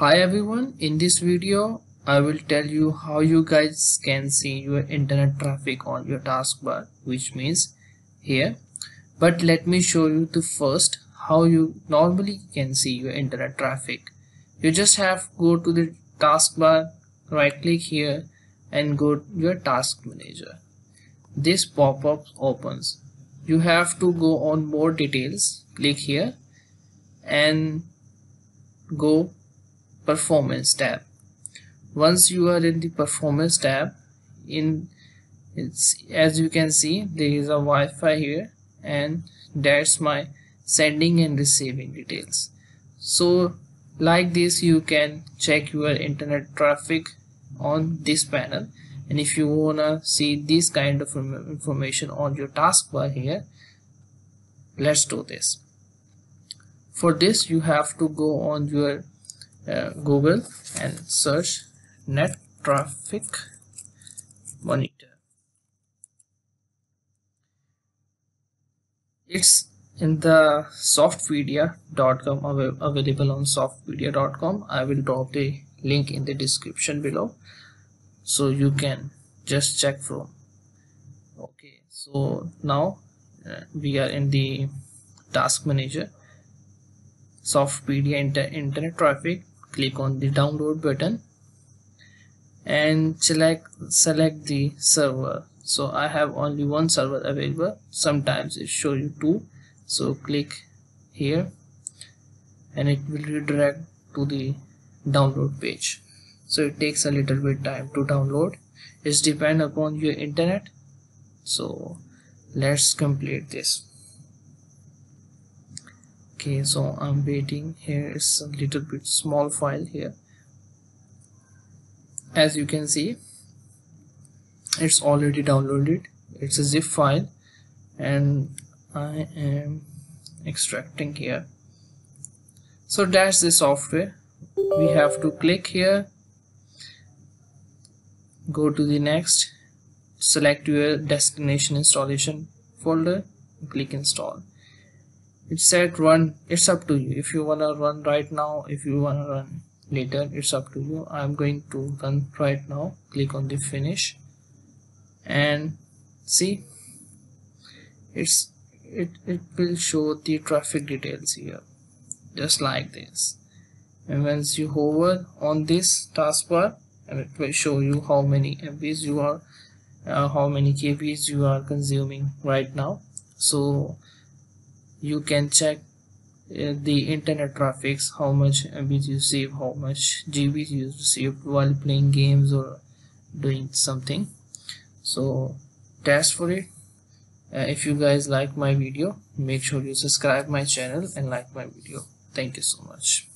Hi everyone, in this video I will tell you how you guys can see your internet traffic on your taskbar which means here. But let me show you the first how you normally can see your internet traffic. You just have to go to the taskbar right click here and go to your task manager. This pop-up opens. You have to go on more details click here and go performance tab. Once you are in the performance tab in it's as you can see there is a Wi-Fi here and that's my sending and receiving details. So like this you can check your internet traffic on this panel. And if you wanna see this kind of information on your taskbar here let's do this. For this you have to go on your uh, Google and search net traffic monitor. It's in the softpedia.com av available on softpedia.com i will drop the link in the description below so you can just check from. Okay so now uh, we are in the task manager. Softpedia inter internet traffic click on the download button and select select the server. So I have only one server available. Sometimes it show you two. So click here and it will redirect to the download page. So it takes a little bit time to download. It's depend upon your internet. So let's complete this okay so I'm waiting here. Is a little bit small file here. As you can see it's already downloaded. It's a zip file and I am extracting here. So that's the software. We have to click here. Go to the next. Select your destination installation folder. Click install it said run it's up to you. If you want to run right now if you want to run later it's up to you. I'm going to run right now. Click on the finish. And see it's it, it will show the traffic details here. Just like this. And once you hover on this taskbar and it will show you how many MBs you are uh, how many KBs you are consuming right now. So you can check uh, the internet traffics how much MBs you save how much GBs you received while playing games or doing something. So test for it. Uh, if you guys like my video make sure you subscribe my channel and like my video. Thank you so much